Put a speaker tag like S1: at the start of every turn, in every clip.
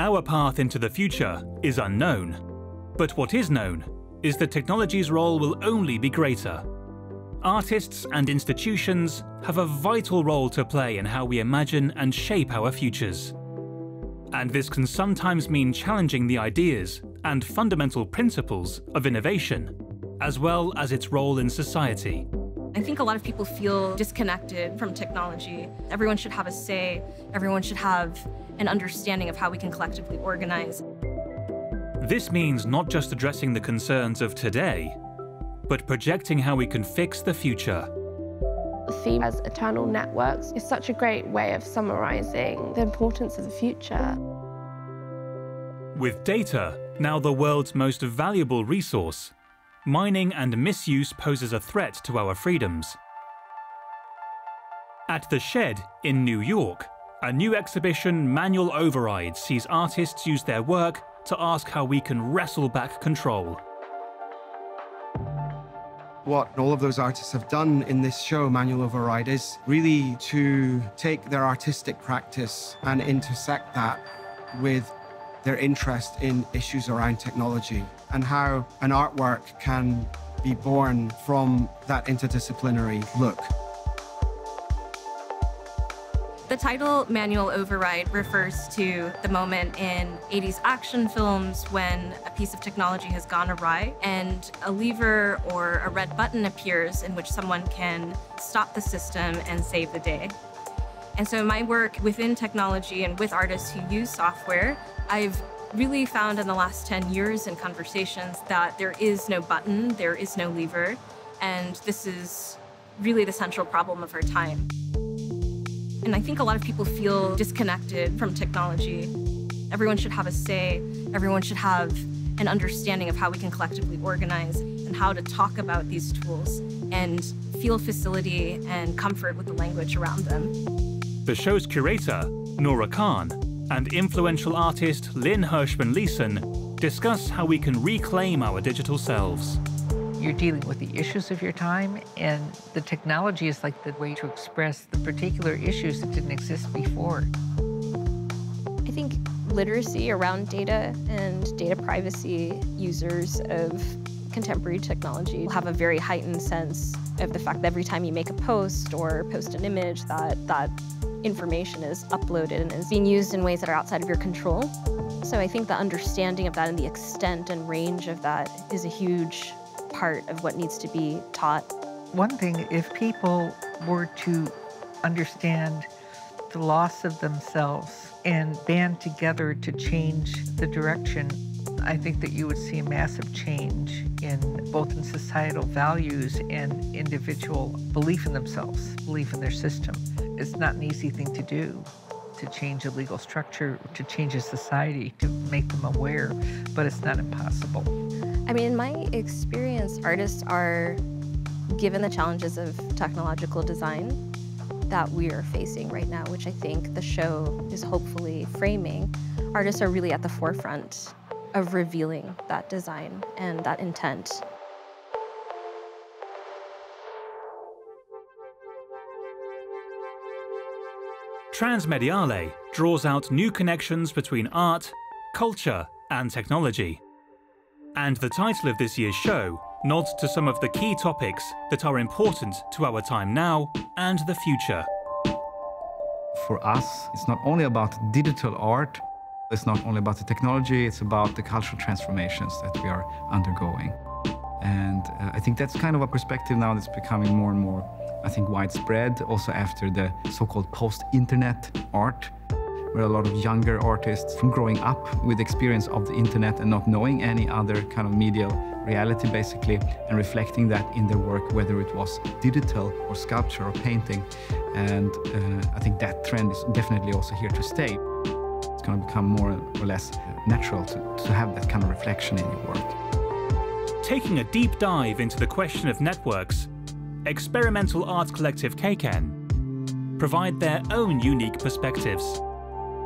S1: Our path into the future is unknown. But what is known is that technology's role will only be greater. Artists and institutions have a vital role to play in how we imagine and shape our futures. And this can sometimes mean challenging the ideas and fundamental principles of innovation, as well as its role in society.
S2: I think a lot of people feel disconnected from technology. Everyone should have a say, everyone should have an understanding of how we can collectively organize.
S1: This means not just addressing the concerns of today, but projecting how we can fix the future.
S3: The theme as eternal networks is such a great way of summarizing the importance of the future.
S1: With data now the world's most valuable resource, mining and misuse poses a threat to our freedoms. At the Shed in New York, a new exhibition, Manual Override, sees artists use their work to ask how we can wrestle back control.
S4: What all of those artists have done in this show, Manual Override, is really to take their artistic practice and intersect that with their interest in issues around technology and how an artwork can be born from that interdisciplinary look.
S2: The title Manual Override refers to the moment in 80s action films when a piece of technology has gone awry and a lever or a red button appears in which someone can stop the system and save the day. And so my work within technology and with artists who use software, I've really found in the last 10 years in conversations that there is no button, there is no lever, and this is really the central problem of our time. And I think a lot of people feel disconnected from technology. Everyone should have a say, everyone should have an understanding of how we can collectively organize and how to talk about these tools and feel facility and comfort with the language around them.
S1: The show's curator, Nora Khan, and influential artist Lynn Hershman Leeson discuss how we can reclaim our digital selves.
S5: You're dealing with the issues of your time, and the technology is like the way to express the particular issues that didn't exist before.
S3: I think literacy around data and data privacy users of contemporary technology will have a very heightened sense of the fact that every time you make a post or post an image that that information is uploaded and is being used in ways that are outside of your control. So I think the understanding of that and the extent and range of that is a huge part of what needs to be taught.
S5: One thing, if people were to understand the loss of themselves and band together to change the direction, I think that you would see a massive change in both in societal values and individual belief in themselves, belief in their system. It's not an easy thing to do to change a legal structure, to change a society, to make them aware, but it's not impossible.
S3: I mean, in my experience, artists are given the challenges of technological design that we are facing right now, which I think the show is hopefully framing. Artists are really at the forefront of revealing that design and that intent.
S1: Transmediale draws out new connections between art, culture, and technology. And the title of this year's show nods to some of the key topics that are important to our time now and the future.
S6: For us, it's not only about digital art, it's not only about the technology, it's about the cultural transformations that we are undergoing. And uh, I think that's kind of a perspective now that's becoming more and more, I think, widespread, also after the so-called post-internet art, where a lot of younger artists from growing up with experience of the internet and not knowing any other kind of media reality, basically, and reflecting that in their work, whether it was digital or sculpture or painting. And uh, I think that trend is definitely also here to stay. It's going to become more or less natural to, to have that kind of reflection in your work.
S1: Taking a deep dive into the question of networks, experimental art collective Keiken provide their own unique perspectives.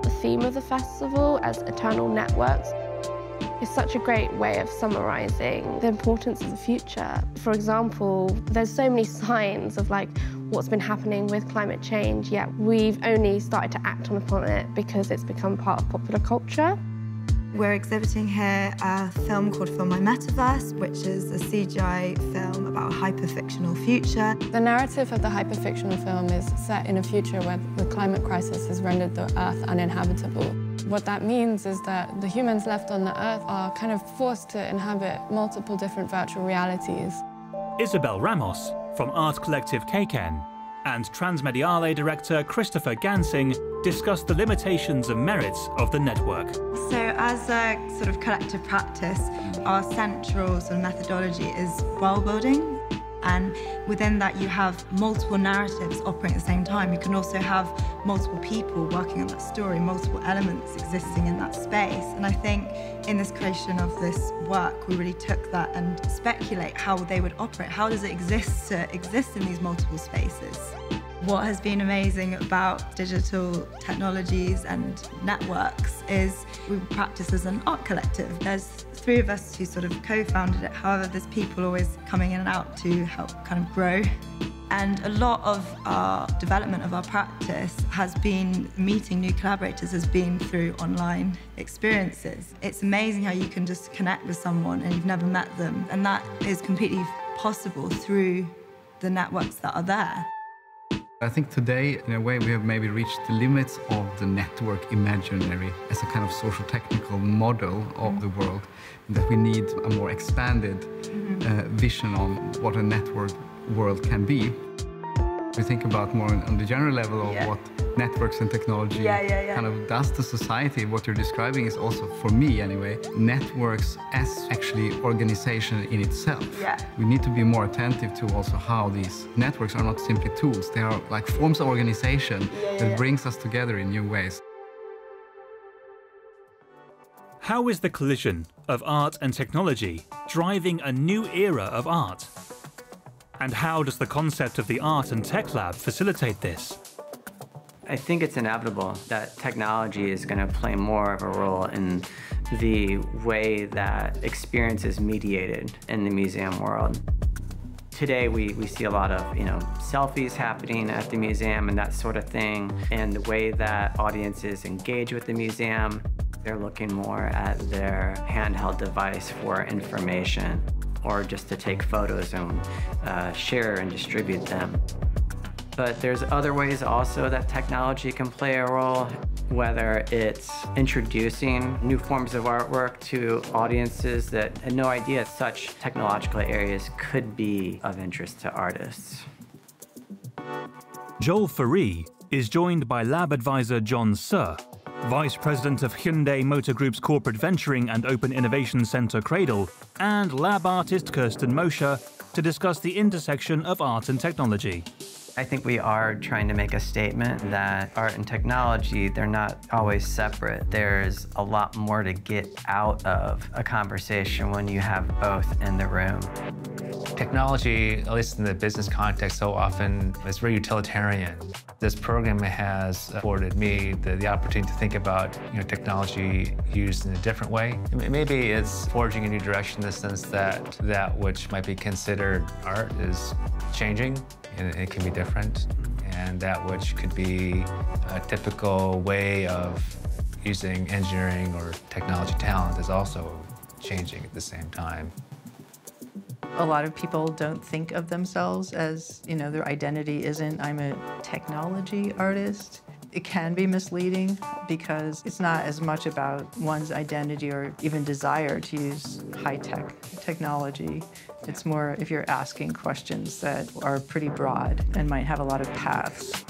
S3: The theme of the festival as eternal networks is such a great way of summarizing the importance of the future. For example, there's so many signs of like
S7: what's been happening with climate change, yet we've only started to act on upon it because it's become part of popular culture.
S8: We're exhibiting here a film called Feel My Metaverse, which is a CGI film about a hyper-fictional future.
S9: The narrative of the hyper-fictional film is set in a future where the climate crisis has rendered the Earth uninhabitable. What that means is that the humans left on the Earth are kind of forced to inhabit multiple different virtual realities.
S1: Isabel Ramos from art collective Keiken and Transmediale director Kristoffer Gansing discussed the limitations and merits of the network.
S8: So as a sort of collective practice, our central sort of methodology is world building. And within that, you have multiple narratives operating at the same time. You can also have multiple people working on that story, multiple elements existing in that space. And I think in this creation of this work, we really took that and speculate how they would operate. How does it exist to exist in these multiple spaces? What has been amazing about digital technologies and networks is we practice as an art collective. There's three of us who sort of co-founded it. However, there's people always coming in and out to help kind of grow. And a lot of our development of our practice has been meeting new collaborators has been through online experiences. It's amazing how you can just connect with someone and you've never met them. And that is completely possible through the networks that are there.
S6: I think today, in a way, we have maybe reached the limits of the network imaginary as a kind of social technical model of the world, that we need a more expanded uh, vision on what a network world can be. We think about more on the general level of
S8: Yeah.
S6: what networks and technology
S8: Yeah, yeah, yeah.
S6: kind of does to society. What you're describing is also, for me anyway, networks as actually organization in itself.
S8: Yeah.
S6: We need to be more attentive to also how these networks are not simply tools. They are like forms of organization that brings us together in new ways.
S1: How is the collision of art and technology driving a new era of art? And how does the concept of the Art and Tech Lab facilitate this?
S10: I think it's inevitable that technology is going to play more of a role in the way that experience is mediated in the museum world. Today, we, we see a lot of, you know, selfies happening at the museum and that sort of thing, and the way that audiences engage with the museum. They're looking more at their handheld device for information or just to take photos and uh, share and distribute them. But there's other ways also that technology can play a role, whether it's introducing new forms of artwork to audiences that had no idea such technological areas could be of interest to artists.
S1: Joel Ferree is joined by lab advisor John Suh, Vice President of Hyundai Motor Group's Corporate Venturing and Open Innovation Center Cradle, and lab artist Kirsten Mosher to discuss the intersection of art and technology.
S10: I think we are trying to make a statement that art and technology, they're not always separate. There's a lot more to get out of a conversation when you have both in the room.
S11: Technology, at least in the business context, so often is very utilitarian. This program has afforded me the, the opportunity to think about you know, technology used in a different way. Maybe it's forging a new direction in the sense that that which might be considered art is changing and it can be different, and that which could be a typical way of using engineering or technology talent is also changing at the same time.
S12: A lot of people don't think of themselves as, you know, their identity isn't, I'm a technology artist. It can be misleading because it's not as much about one's identity or even desire to use high tech technology. It's more if you're asking questions that are pretty broad and might have a lot of paths.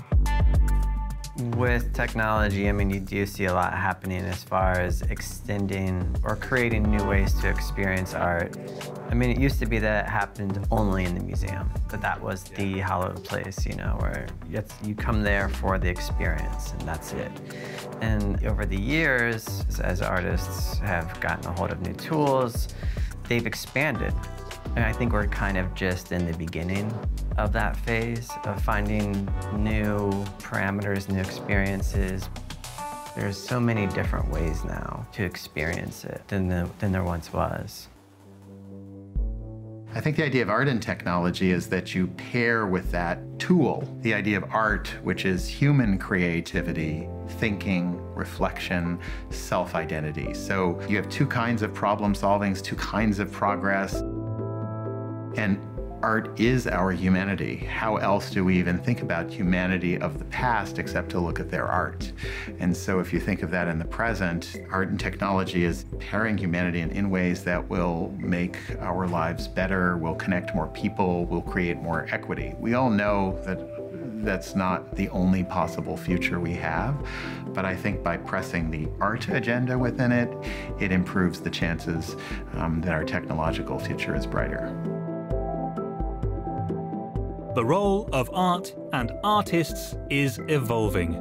S10: With technology, I mean, you do see a lot happening as far as extending or creating new ways to experience art. I mean, it used to be that it happened only in the museum, that that was the hallowed place, you know, where you come there for the experience and that's it. And over the years, as artists have gotten a hold of new tools, they've expanded. And I think we're kind of just in the beginning of that phase of finding new parameters, new experiences. There's so many different ways now to experience it than, the, than there once was.
S13: I think the idea of art and technology is that you pair with that tool the idea of art, which is human creativity, thinking, reflection, self identity. So you have two kinds of problem solving, two kinds of progress. And art is our humanity. How else do we even think about humanity of the past except to look at their art? And so if you think of that in the present, art and technology is pairing humanity in, in ways that will make our lives better, will connect more people, will create more equity. We all know that that's not the only possible future we have, but I think by pressing the art agenda within it, it improves the chances um, that our technological future is brighter.
S1: The role of art and artists is evolving.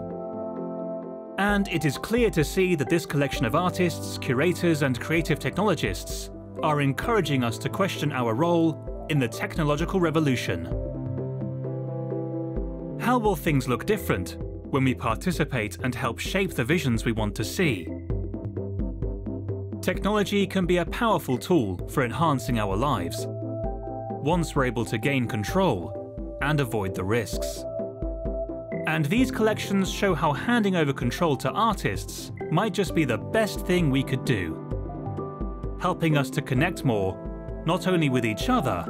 S1: And it is clear to see that this collection of artists, curators, and creative technologists are encouraging us to question our role in the technological revolution. How will things look different when we participate and help shape the visions we want to see? Technology can be a powerful tool for enhancing our lives. Once we're able to gain control, and avoid the risks. And these collections show how handing over control to artists might just be the best thing we could do, helping us to connect more, not only with each other,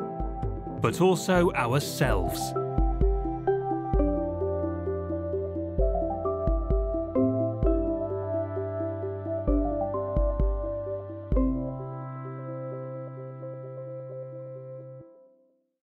S1: but also ourselves.